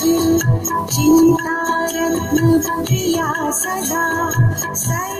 चिन्तार्या सदा स